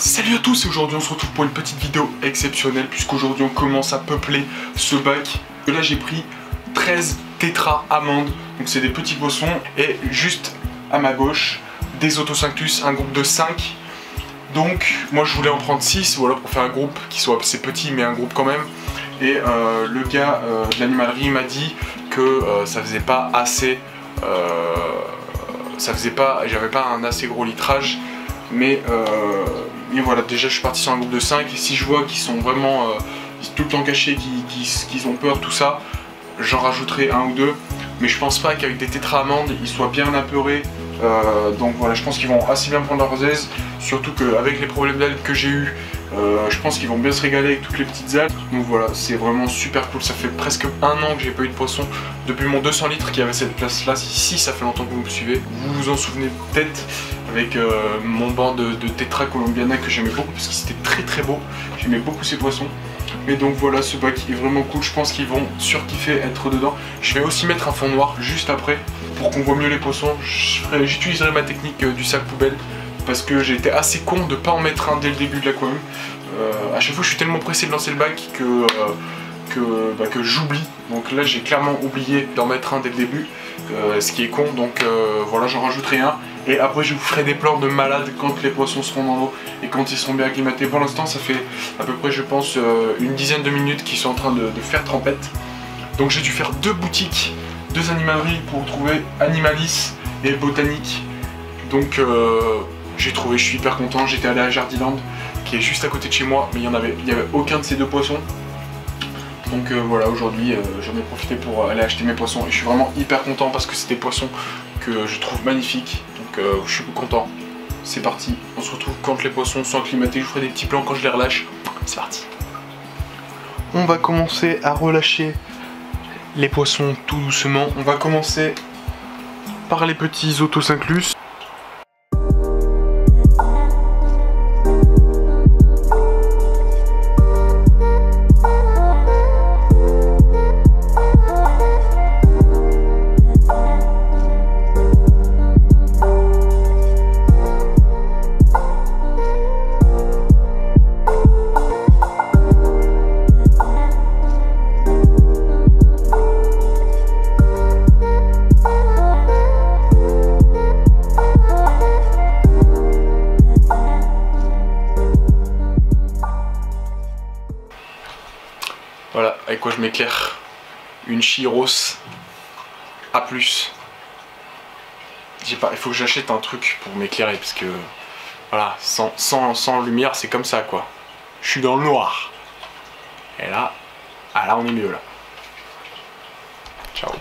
Salut à tous et aujourd'hui on se retrouve pour une petite vidéo exceptionnelle puisqu'aujourd'hui on commence à peupler ce bac. Là j'ai pris 13 tétra amandes, donc c'est des petits boissons et juste à ma gauche des Autosynctus, un groupe de 5. Donc moi je voulais en prendre 6 voilà pour faire un groupe qui soit assez petit mais un groupe quand même. Et euh, le gars euh, de l'animalerie m'a dit que euh, ça faisait pas assez ça faisait pas j'avais pas un assez gros litrage mais, mais voilà déjà je suis parti sur un groupe de 5 et si je vois qu'ils sont vraiment tout le temps cachés qu'ils ont peur tout ça j'en rajouterai un ou deux. Mais je pense pas qu'avec des tétra amandes ils soient bien apeurés. Donc voilà je pense qu'ils vont assez bien prendre leurs aises. Surtout qu'avec les problèmes d'ailes que j'ai eu euh, je pense qu'ils vont bien se régaler avec toutes les petites algues. Donc voilà, c'est vraiment super cool. Ça fait presque un an que j'ai pas eu de poisson depuis mon 200 litres qui avait cette place là. Ici, ça fait longtemps que vous me suivez. Vous vous en souvenez peut-être avec euh, mon banc de, de Tetra Colombiana que j'aimais beaucoup parce que c'était très très beau. J'aimais beaucoup ces poissons. Mais donc voilà, ce bac est vraiment cool. Je pense qu'ils vont surkiffer être dedans. Je vais aussi mettre un fond noir juste après pour qu'on voit mieux les poissons. J'utiliserai ma technique euh, du sac poubelle parce que j'ai été assez con de pas en mettre un dès le début de l'aquarium. Euh, à chaque fois je suis tellement pressé de lancer le bac que, euh, bah, que, j'oublie. Donc là j'ai clairement oublié d'en mettre un dès le début, euh, ce qui est con. Donc voilà j'en rajouterai un. Et après je vous ferai des plans de malade quand les poissons seront dans l'eau et quand ils seront bien acclimatés. Pour l'instant ça fait à peu près je pense une dizaine de minutes qu'ils sont en train de, de faire trempette. Donc j'ai dû faire deux boutiques, deux animaleries pour trouver Animalis et Botanique. Donc j'ai trouvé, je suis hyper content. J'étais allé à Jardiland, qui est juste à côté de chez moi, mais il n'y avait, avait aucun de ces deux poissons. Donc euh, voilà, aujourd'hui, euh, j'en ai profité pour aller acheter mes poissons. Et je suis vraiment hyper content parce que c'est des poissons que je trouve magnifiques. Donc euh, je suis content. C'est parti. On se retrouve quand les poissons sont acclimatés. Je ferai des petits plans quand je les relâche. C'est parti. On va commencer à relâcher les poissons tout doucement. On va commencer par les petits autosynclus. Voilà, avec quoi je m'éclaire. Une Chiros A+. Pas, il faut que j'achète un truc pour m'éclairer parce que voilà, sans, sans, lumière c'est comme ça quoi. Je suis dans le noir. Et là, ah là on est mieux là. Ciao.